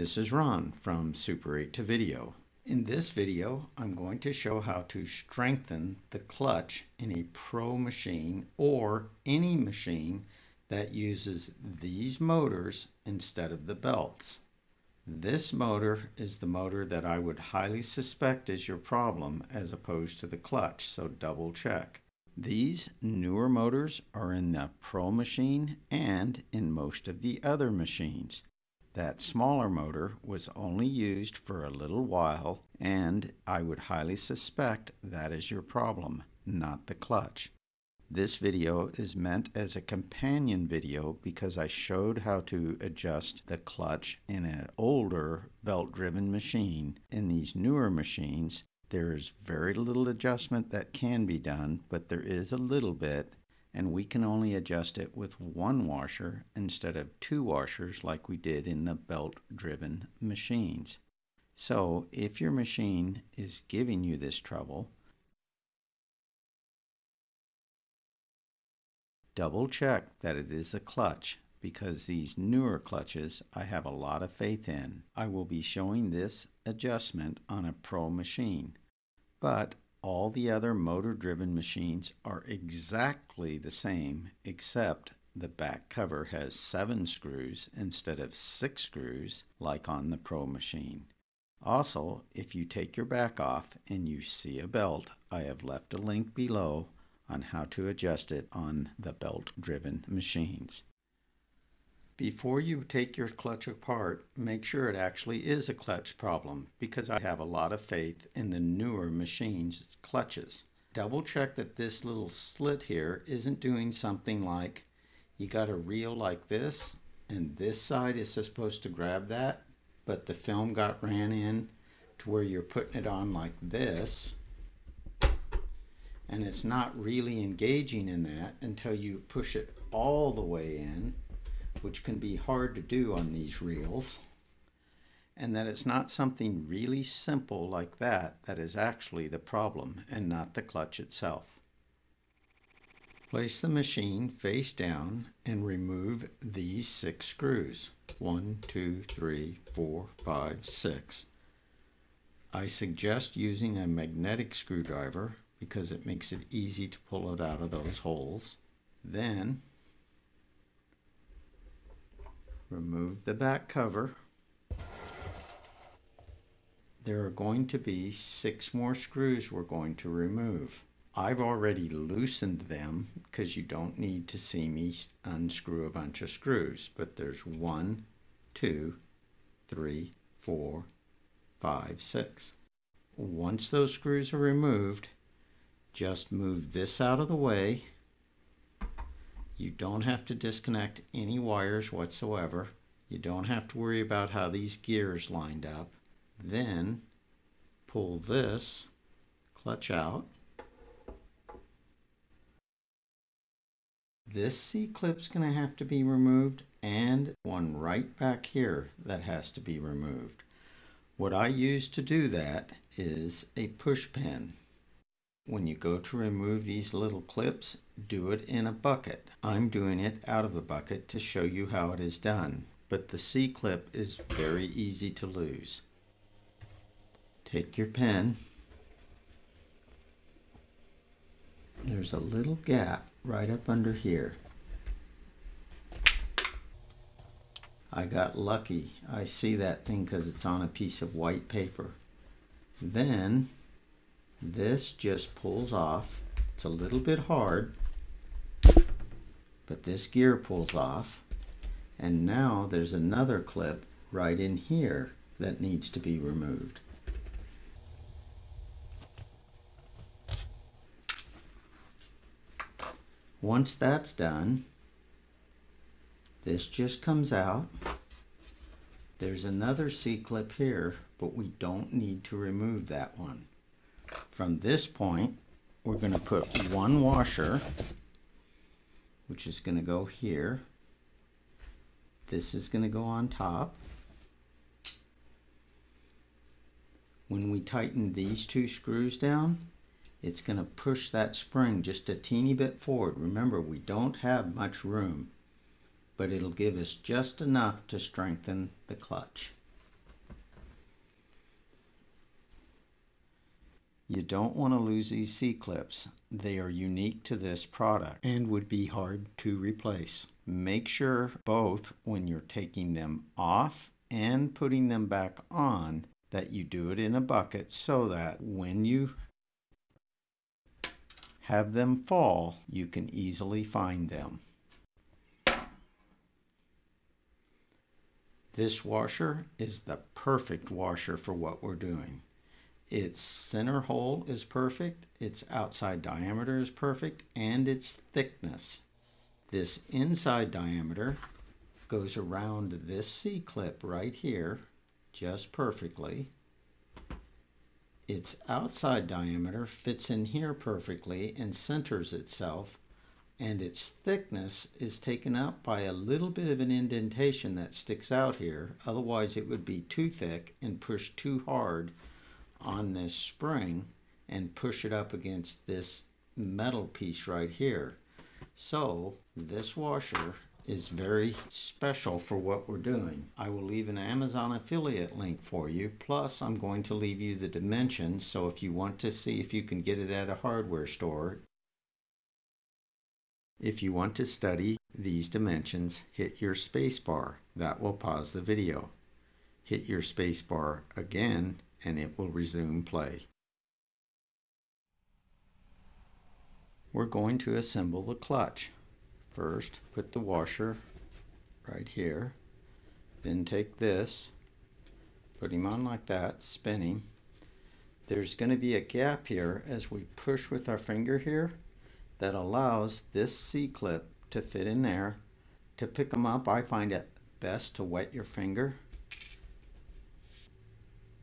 This is Ron from Super 8 to Video. In this video, I'm going to show how to strengthen the clutch in a pro machine or any machine that uses these motors instead of the belts. This motor is the motor that I would highly suspect is your problem as opposed to the clutch, so double check. These newer motors are in the Pro machine and in most of the other machines. That smaller motor was only used for a little while and I would highly suspect that is your problem, not the clutch. This video is meant as a companion video because I showed how to adjust the clutch in an older belt-driven machine. In these newer machines, there is very little adjustment that can be done, but there is a little bit, and we can only adjust it with one washer instead of two washers like we did in the belt-driven machines. So if your machine is giving you this trouble, double check that it is a clutch because these newer clutches I have a lot of faith in. I will be showing this adjustment on a pro machine, but all the other motor driven machines are exactly the same except the back cover has seven screws instead of six screws like on the pro machine. Also, if you take your back off and you see a belt, I have left a link below on how to adjust it on the belt driven machines. Before you take your clutch apart, make sure it actually is a clutch problem because I have a lot of faith in the newer machines' clutches. Double check that this little slit here isn't doing something like you got a reel like this and this side is supposed to grab that but the film got ran in to where you're putting it on like this and it's not really engaging in that until you push it all the way in which can be hard to do on these reels, and that it's not something really simple like that that is actually the problem and not the clutch itself. Place the machine face down and remove these six screws. One, two, three, four, five, six. I suggest using a magnetic screwdriver because it makes it easy to pull it out of those holes. Then remove the back cover. There are going to be six more screws we're going to remove. I've already loosened them because you don't need to see me unscrew a bunch of screws, but there's one, two, three, four, five, six. Once those screws are removed, just move this out of the way you don't have to disconnect any wires whatsoever. You don't have to worry about how these gears lined up. Then pull this clutch out. This C-clip's going to have to be removed and one right back here that has to be removed. What I use to do that is a push pin. When you go to remove these little clips, do it in a bucket. I'm doing it out of a bucket to show you how it is done, but the C-clip is very easy to lose. Take your pen. There's a little gap right up under here. I got lucky. I see that thing because it's on a piece of white paper. Then this just pulls off. It's a little bit hard, but this gear pulls off. And now there's another clip right in here that needs to be removed. Once that's done, this just comes out. There's another C-clip here, but we don't need to remove that one from this point, we're going to put one washer, which is going to go here. This is going to go on top. When we tighten these two screws down, it's going to push that spring just a teeny bit forward. Remember, we don't have much room, but it'll give us just enough to strengthen the clutch. You don't want to lose these C-clips. They are unique to this product and would be hard to replace. Make sure both when you're taking them off and putting them back on that you do it in a bucket so that when you have them fall, you can easily find them. This washer is the perfect washer for what we're doing. Its center hole is perfect, its outside diameter is perfect, and its thickness. This inside diameter goes around this C-clip right here just perfectly. Its outside diameter fits in here perfectly and centers itself and its thickness is taken up by a little bit of an indentation that sticks out here otherwise it would be too thick and push too hard on this spring and push it up against this metal piece right here. So this washer is very special for what we're doing. I will leave an Amazon affiliate link for you. Plus, I'm going to leave you the dimensions. So if you want to see if you can get it at a hardware store, if you want to study these dimensions, hit your spacebar. That will pause the video. Hit your spacebar again and it will resume play. We're going to assemble the clutch. First, put the washer right here. Then take this, put him on like that, spinning. There's going to be a gap here as we push with our finger here that allows this C-clip to fit in there. To pick them up, I find it best to wet your finger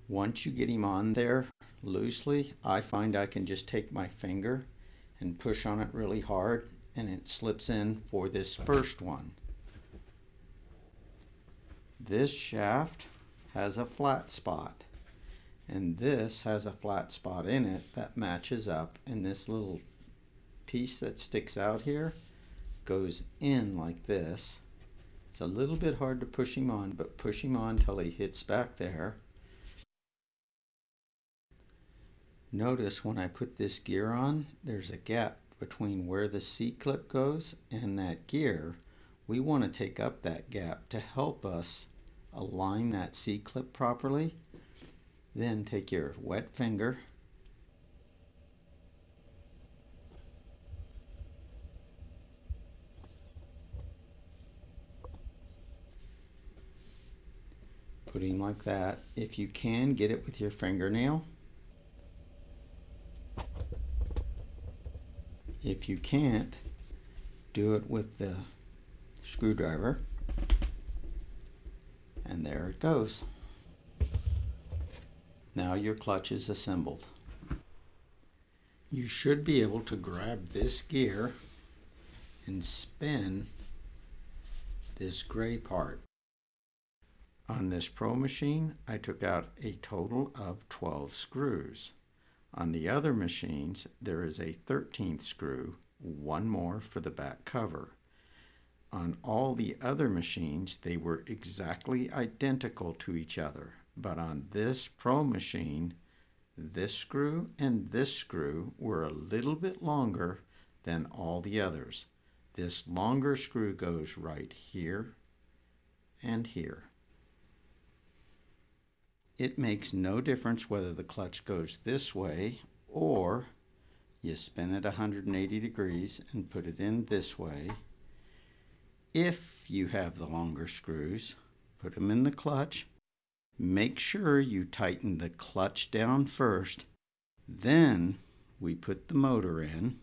once you get him on there loosely, I find I can just take my finger and push on it really hard and it slips in for this first one. This shaft has a flat spot and this has a flat spot in it that matches up and this little piece that sticks out here goes in like this. It's a little bit hard to push him on but push him on till he hits back there Notice when I put this gear on, there's a gap between where the C-clip goes and that gear. We want to take up that gap to help us align that C-clip properly. Then take your wet finger putting like that. If you can, get it with your fingernail. If you can't, do it with the screwdriver. And there it goes. Now your clutch is assembled. You should be able to grab this gear and spin this gray part. On this Pro machine, I took out a total of 12 screws. On the other machines, there is a 13th screw, one more for the back cover. On all the other machines, they were exactly identical to each other, but on this Pro machine, this screw and this screw were a little bit longer than all the others. This longer screw goes right here and here. It makes no difference whether the clutch goes this way or you spin it 180 degrees and put it in this way. If you have the longer screws, put them in the clutch. Make sure you tighten the clutch down first. Then we put the motor in.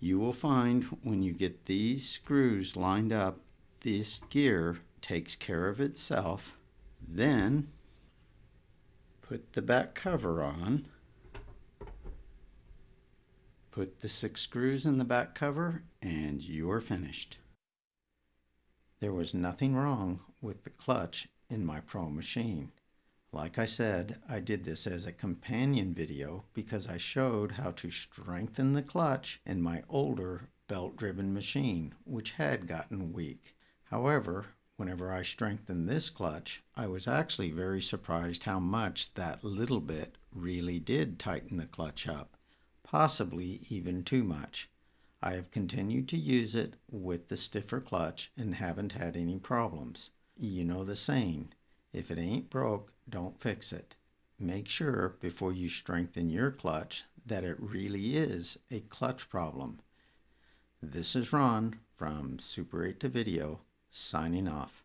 You will find when you get these screws lined up, this gear takes care of itself then put the back cover on. Put the six screws in the back cover and you're finished. There was nothing wrong with the clutch in my Pro machine. Like I said, I did this as a companion video because I showed how to strengthen the clutch in my older belt-driven machine, which had gotten weak. However, whenever I strengthened this clutch, I was actually very surprised how much that little bit really did tighten the clutch up, possibly even too much. I have continued to use it with the stiffer clutch and haven't had any problems. You know the saying, if it ain't broke, don't fix it. Make sure before you strengthen your clutch that it really is a clutch problem. This is Ron from Super 8 to Video signing off.